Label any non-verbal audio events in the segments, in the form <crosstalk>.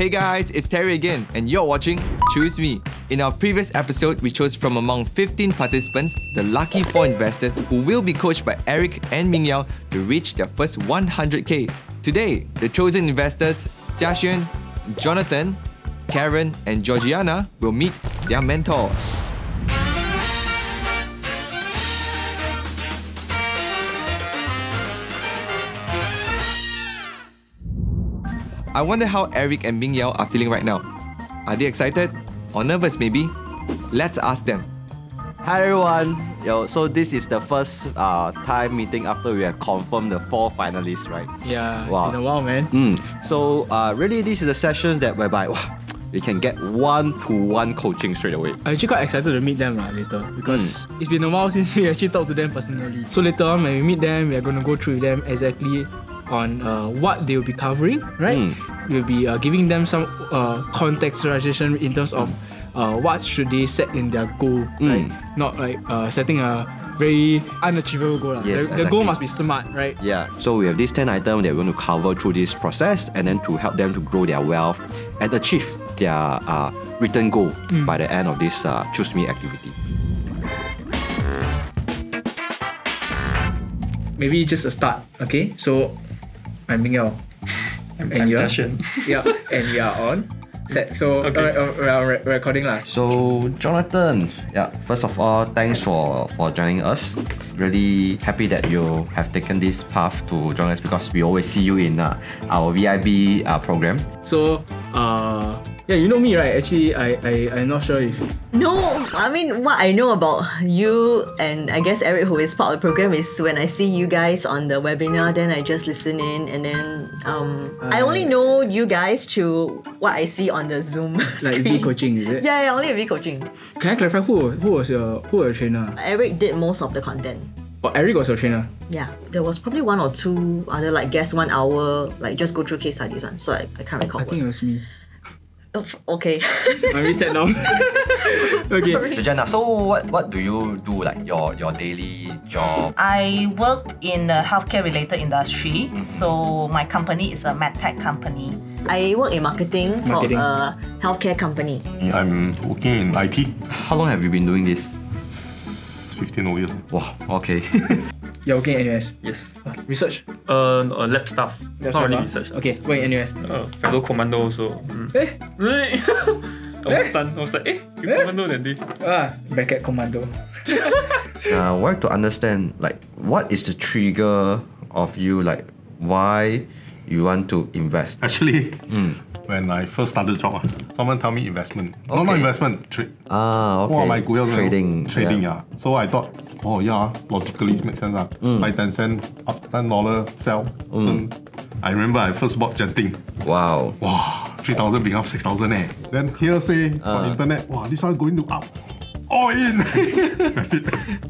Hey guys, it's Terry again, and you're watching Choose Me. In our previous episode, we chose from among 15 participants the lucky four investors who will be coached by Eric and Ming Yao to reach their first 100k. Today, the chosen investors, Jia Xuan, Jonathan, Karen, and Georgiana will meet their mentors. I wonder how Eric and Ming Yao are feeling right now. Are they excited or nervous maybe? Let's ask them. Hi everyone. Yo, so this is the first uh, time meeting after we have confirmed the four finalists, right? Yeah, Wow. it's been a while, man. Mm. So uh, really, this is a session that whereby wow, we can get one-to-one coaching straight away. I'm actually quite excited to meet them lah later because it's been a while <laughs> since we actually talked to them personally. So later on, when we meet them, we are going to go through with them exactly on uh, what they will be covering, right? Mm. We'll be uh, giving them some uh, contextualization in terms of uh, what should they set in their goal, right? Not like uh, setting a very unachievable goal. Yes, the, the goal must be smart, right? Yeah. So we have these 10 items that we're going to cover through this process and then to help them to grow their wealth and achieve their uh, written goal by the end of this uh, Choose Me activity. Maybe just a start, okay? So, I'm Ming Yao. And I'm you're? Yeah, and we are on set. So <laughs> Okay. uh, uh, we are re- recording lah. So Jonathan, yeah, first of all, thanks for for joining us. Really happy that you have taken this path to join us because we always see you in uh, our VIB uh, program. So uh, yeah, you know me right? Actually, I I I'm not sure if No, I mean what I know about you and I guess Eric, who is part of the program, is when I see you guys on the webinar, then I just listen in, and then um, I only know you guys through what I see on the Zoom <laughs> like screen. V coaching is it? Yeah, yeah, only V coaching. Can I clarify who who was your who was your trainer? Eric did most of the content. Oh, Eric was your trainer. Yeah, there was probably one or two other like guest one hour, like just go through case studies one. So I, I can't recall. I think it was me. Oh, okay. <laughs> I reset now. <laughs> okay. Georgiana, so what what do you do like your your daily job? I work in the healthcare related industry. Mm-hmm. So my company is a medtech company. I work in marketing, Marketing. for a healthcare company. Mm, I'm working in IT, How long have you been doing this? 15 years. Wow. Okay. <laughs> You're working at NUS. Yes. Uh, research. Uh, no, lab staff. That's Not right, really ah. research. Okay, work at NUS. Uh, fellow commando also. Mm. Eh, Right. <laughs> <laughs> I was stunned. I was like, eh, you Eh? commando that day. ah, bracket commando. <laughs> uh, I want to understand like what is the trigger of you like why you want to invest? Actually, when I first started job, ah, someone tell me investment. No, not investment, trade. Ah, okay. Wow, my Google trading. Trading, yeah. So I thought, oh yeah, logically it makes sense. Ah. Buy 10 cent, up $10, sell. Then I remember I first bought Genting. Wow. Wow, 3,000 become 6,000 eh. Then here say Ah. on internet, wow, this one going to up. All in. That's <laughs> it.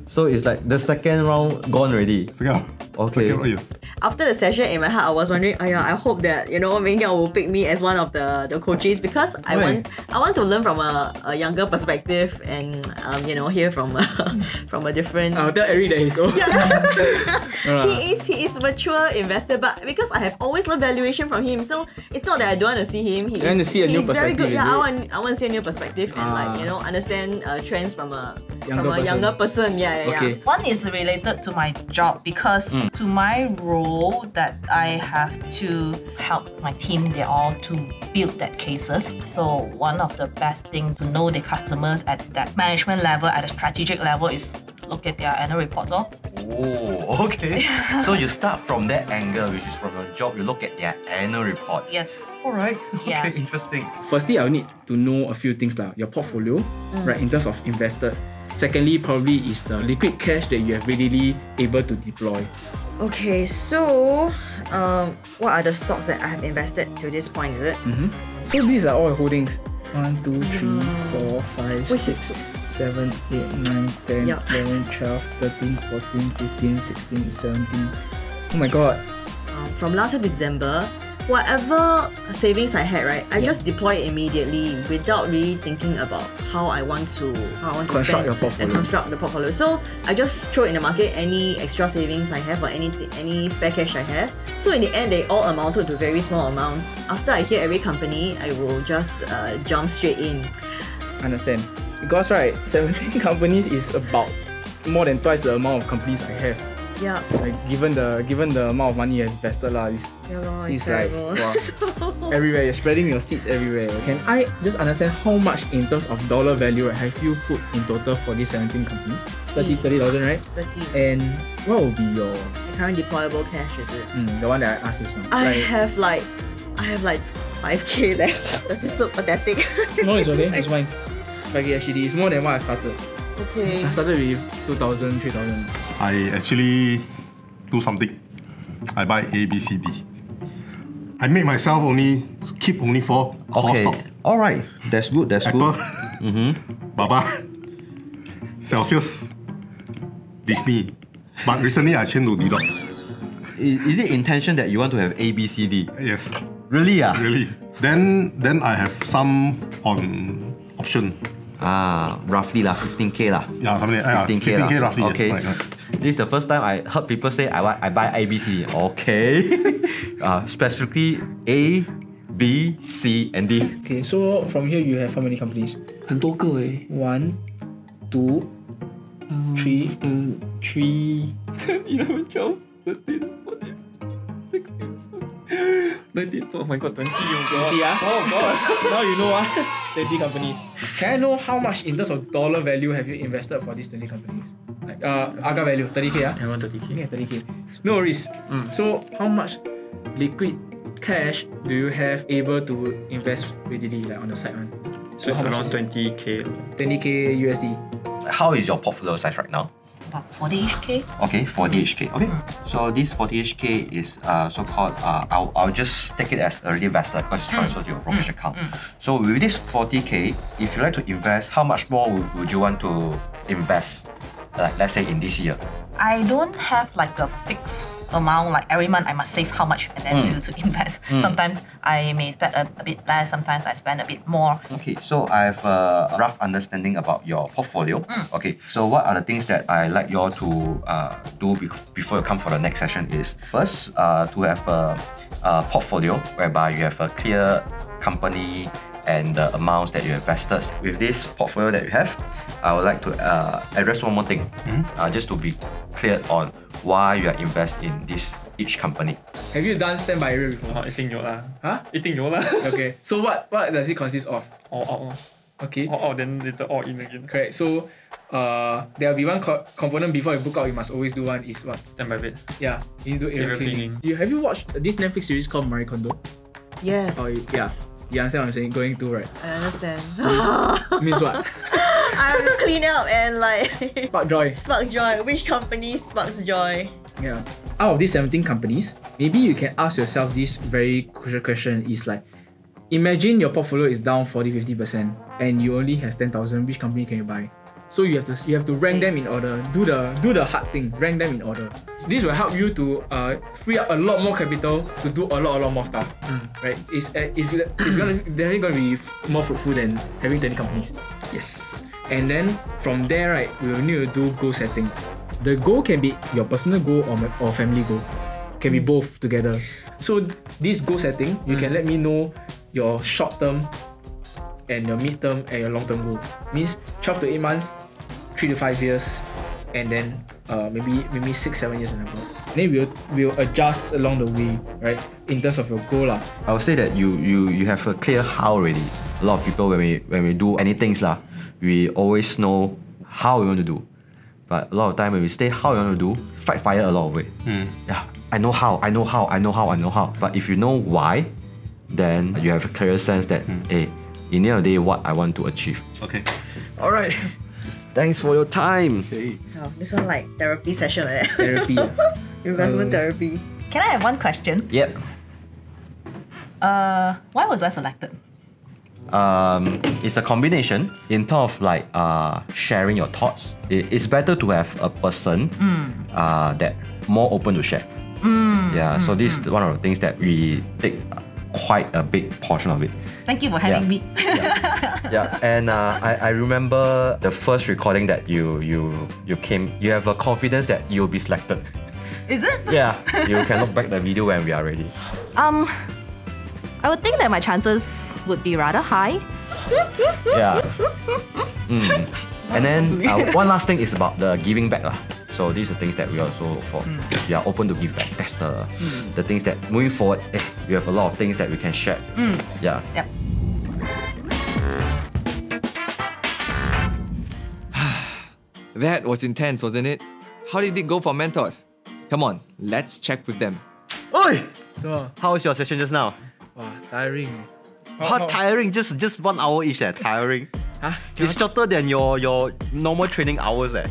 So it's like the second round gone already. Second, Okay. second, yes. after the session in my heart, I was wondering, oh yeah, I hope that you know Ming Yao will pick me as one of the the coaches because I Why? want I want to learn from a, a younger perspective and um, you know hear from a, <laughs> from a different. I'll tell Eric that he's old. Yeah. <laughs> he is he is mature investor, but because I have always learned valuation from him, so it's not that I don't want to see him. He You want is, to see a new he's very good. Yeah, I want I want to see a new perspective and like Ah. you know understand uh, trends from a Younger from a person. younger person. Yeah, yeah, Okay. yeah. One is related to my job because mm. to my role that I have to help my team, they're all to build that cases. So one of the best thing to know the customers at that management level, at the strategic level is look at their annual reports. Oh. Oh, okay. <laughs> so you start from that angle, which is from your job. You look at their annual reports. Yes. All right. <laughs> Yeah. Okay. Interesting. Firstly, I'll need to know a few things lah. Your portfolio, right, in terms of invested. Secondly, probably is the liquid cash that you have readily able to deploy. Okay, so um, what are the stocks that I have invested to this point? Is it? So these are all holdings. 1, 2, 3, 4, 5, Which 6, is- 7, 8, 9, 10, Yeah. 11, 12, 13, 14, 15, 16, 17. Oh my god. Um, from last year to December, whatever savings I had, right, I just deploy it immediately without really thinking about how I want to how I want to Construct spend your portfolio. and construct the portfolio. So I just throw in the market any extra savings I have or any any spare cash I have. So in the end, they all amounted to very small amounts. After I hear every company, I will just uh, jump straight in. Understand? Because right, <laughs> 17 companies is about more than twice the amount of companies I have. Yeah, Like given the given the amount of money I invested lah, it's, yeah, lor, it's, it's like wow, <laughs> <laughs> everywhere. You're spreading your seeds everywhere. Can I just understand how much in terms of dollar value right, have you put in total for these 17 companies? 30 30,000, right? 30. And what will be your The current deployable cash is it? mm, the one that I asked just now? I Like- have like, I have like 5k left. Does this look pathetic? No, it's okay. It's fine. 5k actually It's more than what I started. okay. I started with 2,000, 3,000. I actually do something. I buy A, B, C, D. I make myself only keep only four core Okay. stock. All right. That's good. That's Apple, good. <laughs> Mm-hmm. Baba, Celsius, Disney. But recently I changed to D dot. Is it intention that you want to have A, B, C, D? Yes, Really? Ah. really. Then then I have some on option. Ah, roughly lah, 15k lah. Yeah, something like ah, 15k, 15K lah. roughly, yes, Okay. correct, correct. This is the first time I heard people say I, wa- I buy ABC. Okay. <laughs> uh, specifically A, B, C, and D. Okay, so from here you have how many companies? 很多个诶。 One, two, three, 嗯，three, ten, eleven, twelve, thirteen, <laughs> fourteen, sixteen, nineteen. Oh my god, twenty. Oh god. 20 ah? Oh god. <laughs> now you know ah. <laughs> 20 companies. Can I know how much in terms of dollar value have you invested for these 20 companies? Like uh Aga value, 30k ah? I want thirty k. Okay, 30k. No worries. So how much liquid cash do you have able to invest readily like on the side one? So it's around twenty k. 20k USD. How is your portfolio size right now? About 40-ish Okay, 40HK. Okay. So this 40HK is uh, so-called, uh, I'll, I'll just take it as already invested because it's transferred to your brokerage account. So with this 40K, if you like to invest, how much more would, would you want to invest? Like let's say in this year. I don't have like a fixed amount, like every month I must save how much and then to, to invest. Sometimes I may spend a, a bit less, sometimes I spend a bit more. Okay, so I have a rough understanding about your portfolio. Okay, so what are the things that I like you all to uh, do be- before you come for the next session is first uh, to have a, a portfolio whereby you have a clear company and the amounts that you invested. With this portfolio that you have, I would like to uh, address one more thing, uh, just to be clear on why you are invest in this each company. Have you done standby area before? Oh, eating yola. Huh? Eating yola. <laughs> okay. So what what does it consist of? All out. Ah. Okay. All out then later all in again. Correct. So uh, there will be one co- component before you book out you must always do one is what? Standby bed. Yeah. You need to do area cleaning. cleaning. You have you watched this Netflix series called Marie Kondo? Yes. Oh yeah. You understand what I'm saying? Going to right? I understand. means, <laughs> means what? I have to clean up and like <laughs> Spark joy. spark joy. Which company sparks joy? Yeah. Out of these 17 companies, maybe you can ask yourself this very crucial question is like, imagine your portfolio is down 40 50% and you only have 10,000, which company can you buy? So you have to you have to rank them in order. Do the do the hard thing. Rank them in order. This will help you to uh, free up a lot more capital to do a lot a lot more stuff. Right? It's uh, it's it's gonna definitely gonna be f- more fruitful than having 20 companies. Yes. And then from there, right, we will need to do goal setting. The goal can be your personal goal or, ma- or family goal. Can be both together. So this goal setting, you can let me know your short term and your mid term and your long term goal. Means 12 to 8 months, 3 to 5 years, and then uh, maybe maybe 6 7 years and above. Then we'll we'll adjust along the way, right? In terms of your goal lah. I would say that you you you have a clear how already. A lot of people when we when we do any things lah, we always know how we want to do. But a lot of time when we say how we want to do, fight fire a lot of way. Hmm. Yeah, I know how, I know how, I know how, I know how. But if you know why, then you have a clearer sense that hmm. hey, in the end of the day, what I want to achieve. Okay. All right. Thanks for your time. Oh, this one like therapy session like that. Therapy. <laughs> Investment uh, therapy. Can I have one question? Yep. Uh, why was I selected? Um, it's a combination in terms of like uh, sharing your thoughts. It, it's better to have a person uh, that more open to share. yeah, so this is one of the things that we take quite a big portion of it. Thank you for having Yeah. me. <laughs> yeah, and uh, I, I remember the first recording that you you you came. You have a confidence that you'll be selected. Is it? Yeah, you <laughs> can look back the video when we are ready. Um, I would think that my chances would be rather high. Yeah. <laughs> Mm. And then uh, <laughs> one last thing is about the giving back lah. So these are things that we also look for. We are open to give back. That's the the things that moving forward. Eh, we have a lot of things that we can share. Yeah. Yep. <sighs> That was intense, wasn't it? How did it go for mentors? Come on, let's check with them. Oi, So, how was your session just now? Wow, tiring. How tiring? Just just one hour each. Eh, tiring. Huh? It's shorter than your your normal training hours. Eh.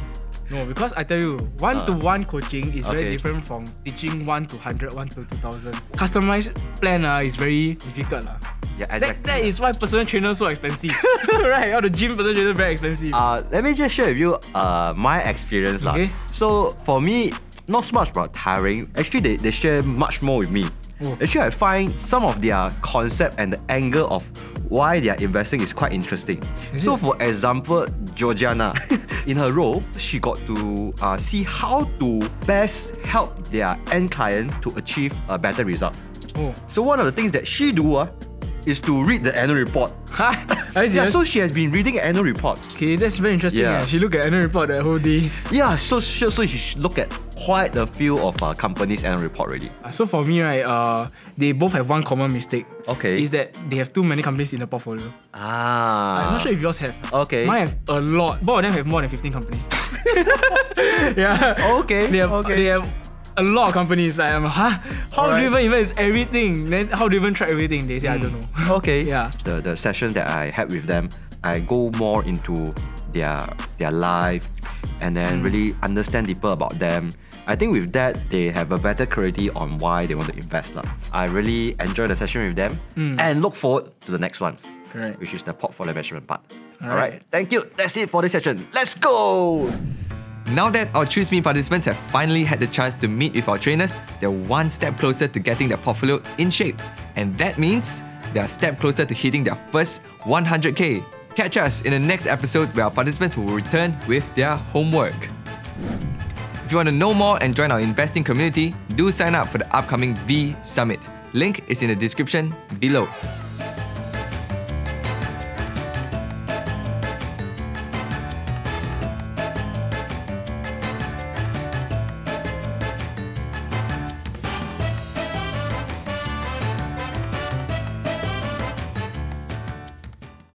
No, because I tell you, one to one coaching is very different from teaching one to hundred, one to two thousand. Customized plan uh, is very difficult. Uh. Yeah, exactly. That, exactly. that is why personal trainer so expensive. <laughs> right? All the gym personal trainer very expensive. Uh, let me just share with you uh, my experience. lah. Okay. So for me, not so much about tiring. Actually, they, they share much more with me. Actually, I find some of their concept and the angle of why they are investing is quite interesting. Is so, it? for example, Georgiana, <laughs> in her role, she got to uh, see how to best help their end client to achieve a better result. oh. So one of the things that she do uh, is to read the annual report. Huh? Yeah, so she has been reading annual report. okay, that's very interesting. Yeah. Yeah. She look at annual report the whole day. Yeah, so so, so you should look at quite a few of uh, companies' annual report already. Uh, so for me, right, uh, they both have one common mistake. Okay. Is that they have too many companies in the portfolio. Ah. I'm not sure if yours have. Okay. Mine have a lot. Both of them have more than 15 companies. <laughs> <laughs> yeah. Okay, They have, okay. they have a lot of companies. Like, huh? How do you even invest everything? Then how do you even track everything? They say, I don't hmm. know. <laughs> Okay. Yeah. The the session that I had with them, I go more into their their life, and then hmm. really understand deeper about them. I think with that they have a better clarity on why they want to invest. lah. I really enjoy the session with them hmm. and look forward to the next one, Correct. which is the portfolio management part. All All right. Thank you. That's it for this session. Let's go. Now that our Choose Me participants have finally had the chance to meet with our trainers, they're one step closer to getting their portfolio in shape. And that means they're a step closer to hitting their first 100k. Catch us in the next episode where our participants will return with their homework. If you want to know more and join our investing community, do sign up for the upcoming V Summit. Link is in the description below.